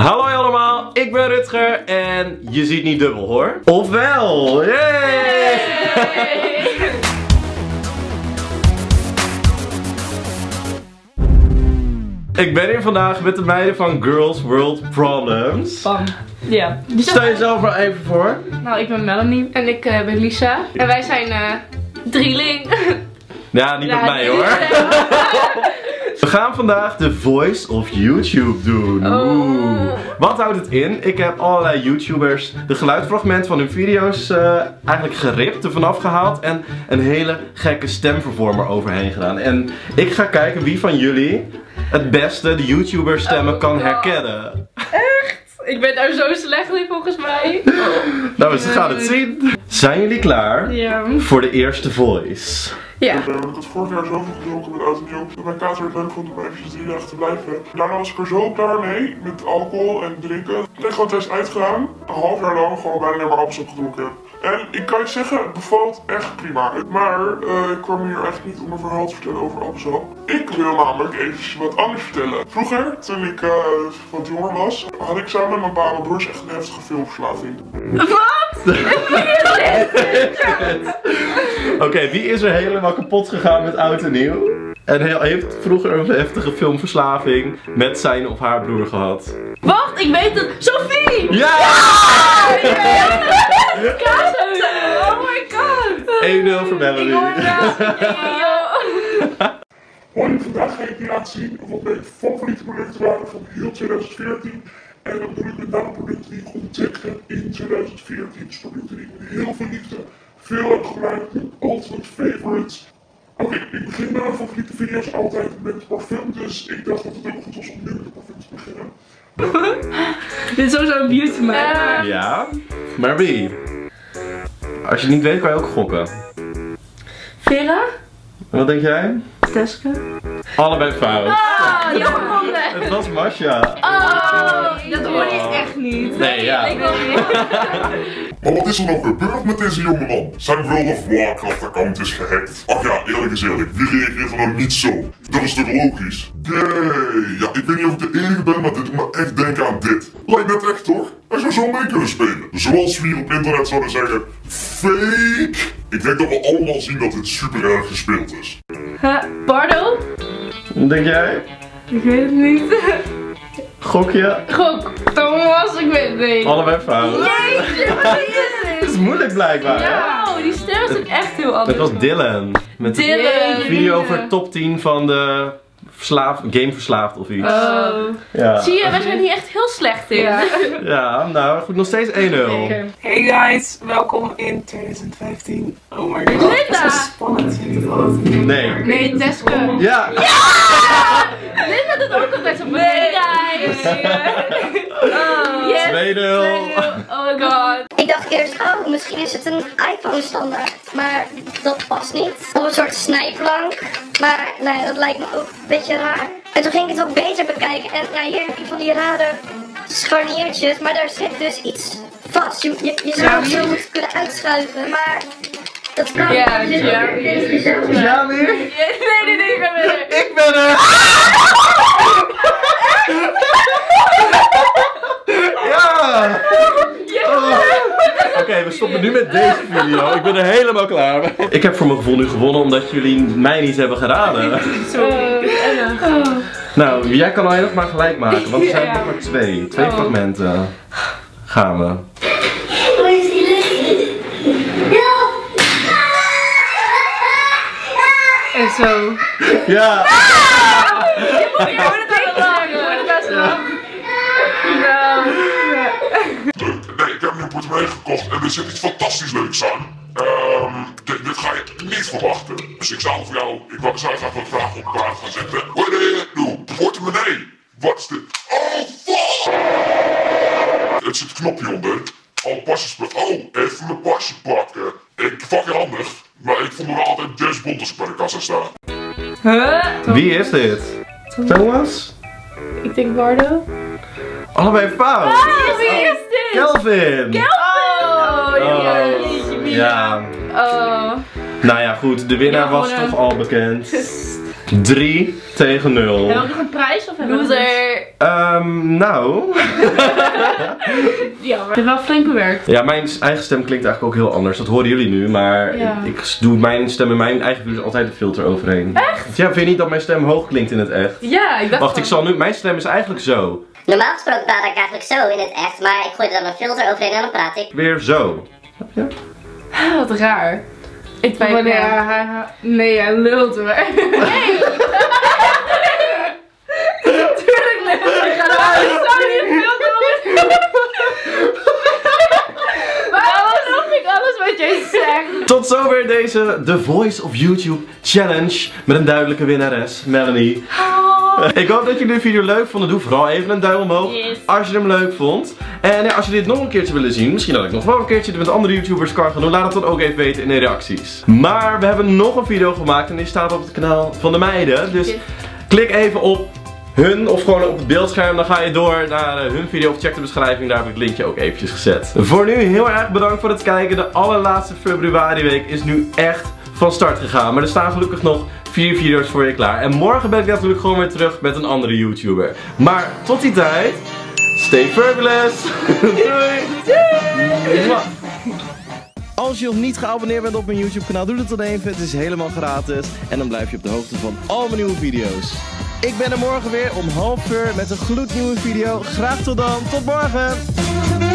Hallo allemaal, ik ben Rutger en je ziet niet dubbel hoor. Ofwel, yay! ik ben hier vandaag met de meiden van Girls World Problems. Bam. Ja. Stel jezelf maar even voor. Nou, ik ben Melanie. En ik eh, ben Lisa. En wij zijn eh drieling. Ja, niet met mij hoor. We gaan vandaag de Voice of YouTube doen. Oh. Oeh. Wat houdt het in? Ik heb allerlei YouTubers de geluidfragmenten van hun video's eh, eigenlijk geript, ervan afgehaald en een hele gekke stemvervormer overheen gedaan. En ik ga kijken wie van jullie het beste de YouTuber stemmen Oh kan God. herkennen. ik ben daar zo slecht in volgens mij. Nou, ze gaan het zien. Zijn jullie klaar Ja. voor de eerste Voice? Ja. Eh, ik had vorig jaar zoveel gedronken met oud en. Dat mijn kater het leuk vond om eventjes drie dagen te blijven. Daarna was ik er zo klaar mee met alcohol en drinken. Ik ben gewoon thuis uitgegaan. Een half jaar lang gewoon bijna alleen maar appelsap gedronken. En ik kan je zeggen, het bevalt echt prima. Maar eh, ik kwam hier eigenlijk niet om een verhaal te vertellen over appelsap. Ik wil namelijk eventjes wat anders vertellen. Vroeger, toen ik eh, wat jonger was, had ik samen met mijn pa en mijn broers echt een heftige filmverslaving. Oké, wie is er helemaal kapot gegaan met oud en nieuw? En he- heeft vroeger een heftige filmverslaving met zijn of haar broer gehad? Wacht, ik weet het. Sophie! Ja! Kaasheuvel! Oh my god! 1-0 voor. Ja. Hoi, vandaag ga ik je laten zien wat mijn favoriete producten waren van heel 2014. En dan bedoel ik met name producten die ik ontdekt heb in 2014. Dus producten die ik met heel veel liefde veel heb gebruikt. Ultimate favorites. Oké, ik begin mijn favoriete video's altijd met parfum. Dus ik dacht dat het ook goed was om nu met de parfum te beginnen. Dit is sowieso een beauty man. Ja? Maar wie? Als je het niet weet, kan je ook gokken. Vera? Wat denk jij? Teske? Allebei fout. Oh, jammer. Het was Masha. Oh, dat hoor je echt niet. Nee, ja. Ik wil niet. Maar wat is er nou gebeurd met deze jongeman? Zijn World of Warcraft account is gehackt. Ach ja, eerlijk is eerlijk, wie reageert er nou niet zo? Dat is toch logisch? Yay! Ja, ik weet niet of ik de enige ben, maar dit doet me echt denken aan dit. Lijkt net echt toch? Hij zou zo mee kunnen spelen. Zoals we hier op internet zouden zeggen, fake! Ik denk dat we allemaal zien dat dit super erg gespeeld is. Huh, Bardo? Wat denk jij? Ik weet het niet. Gok je? Gok. Thomas, ik weet het niet. Allebei fout. Jeetje, wat is Het dit? is moeilijk blijkbaar, hè? Ja, die stem is ook echt heel anders. Het was Dylan. Met de Dylan. video over top 10 van de verslaafd, gameverslaafd of iets. Oh. Ja. Zie je, wij zijn hier echt heel slecht in. Ja, nou goed, nog steeds 1-0. Hey guys, welkom in 2015. Oh my god, is Linda! spannend. Vind je het altijd? Nee. Nee, Teske. Ja! Linda doet ook altijd zo hey guys. Oh. Yes. 2-0. Oh my god. Ik dacht eerst, oh, misschien is het een iPhone standaard. Maar dat past niet. Of een soort snijplank. Maar nee, dat lijkt me ook een beetje raar. En toen ging ik het ook beter bekijken. En ja, hier heb je van die rare scharniertjes. Maar daar zit dus iets vast. Je, je, je zou het zo moeten kunnen uitschuiven. Maar dat kan Ja, niet. ja. Maar. Ja, weer? Nee, nee, nee, ik ben weer. Ik ben er! Ja! Oh. Oké, we stoppen nu met video. Ik ben er helemaal klaar mee. Ik heb voor mijn gevoel nu gewonnen omdat jullie mij niet hebben geraden. Nou, jij kan alleen nog maar gelijk maken, want er zijn Ja. nog maar twee. Twee fragmenten. Gaan we. En zo. Ja! Ik hoor het best lang. Ik hoor het best lang. Leuk. Nee, ik heb nu een portemonnee gekocht en er zit iets fantastisch leuks aan. Je niet verwachten. Dus ik zou voor jou, ik wou- zou graag wat vragen op paard gaan zetten. Wat deed je nu? Portemonnee. Wat is dit? Oh, fuck! Het zit een knopje onder. Oh, pasjes. Oh, even mijn pasje pakken. Ik fucking handig. Maar ik vond me wel altijd James Bond als ik bij de kassa sta. Huh? Wie is dit? Thomas? Ik denk Bardo. Allebei fout! Oh, wie is dit? Kelvin! Oh, ja. Oh, ja. Oh. Nou ja, goed. De winnaar Ja, was toch al bekend. 3 tegen 0. Hebben we nog een prijs of hebben we. Ehm, nou. Ja, maar... Het is wel flink bewerkt. Ja, mijn eigen stem klinkt eigenlijk ook heel anders. Dat horen jullie nu. Maar Ja. ik, ik doe mijn stem in mijn eigen video's altijd een filter overheen. Echt? Ja, vind je niet dat mijn stem hoog klinkt in het echt? Ja, ik dacht Wacht, ik zal nu. Mijn stem is eigenlijk zo. Normaal gesproken praat ik eigenlijk zo in het echt, maar ik gooi er dan een filter overheen en dan praat ik. Weer zo. Ah, Wat raar. Ik. Wanneer hij, hij- nee, hij lult hoor. Nee! Tuurlijk lult ik. Ik zou niet filter Waarom snap ik alles wat jij zegt? Tot zover deze The Voice of YouTube Challenge. Met een duidelijke winnares, Melanie. Ik hoop dat jullie de video leuk vonden. Doe vooral even een duim omhoog Yes. als je hem leuk vond. En ja, als jullie dit nog een keertje willen zien, misschien dat ik nog wel een keertje met andere YouTubers kan gaan doen, laat het dan ook even weten in de reacties. Maar we hebben nog een video gemaakt en die staat op het kanaal van de meiden. Dus Yes. klik even op hun of gewoon op het beeldscherm. Dan ga je door naar eh, hun video of check de beschrijving. Daar heb ik het linkje ook eventjes gezet. Voor nu heel erg bedankt voor het kijken. De allerlaatste februari week is nu echt van start gegaan. Maar er staan gelukkig nog vier video's voor je klaar. En morgen ben ik natuurlijk gewoon weer terug met een andere YouTuber. Maar tot die tijd, stay fabulous. Doei. Als je nog niet geabonneerd bent op mijn YouTube kanaal, doe het dan even. Het is helemaal gratis. En dan blijf je op de hoogte van al mijn nieuwe video's. Ik ben er morgen weer om half uur met een gloednieuwe video. Graag tot dan. Tot morgen.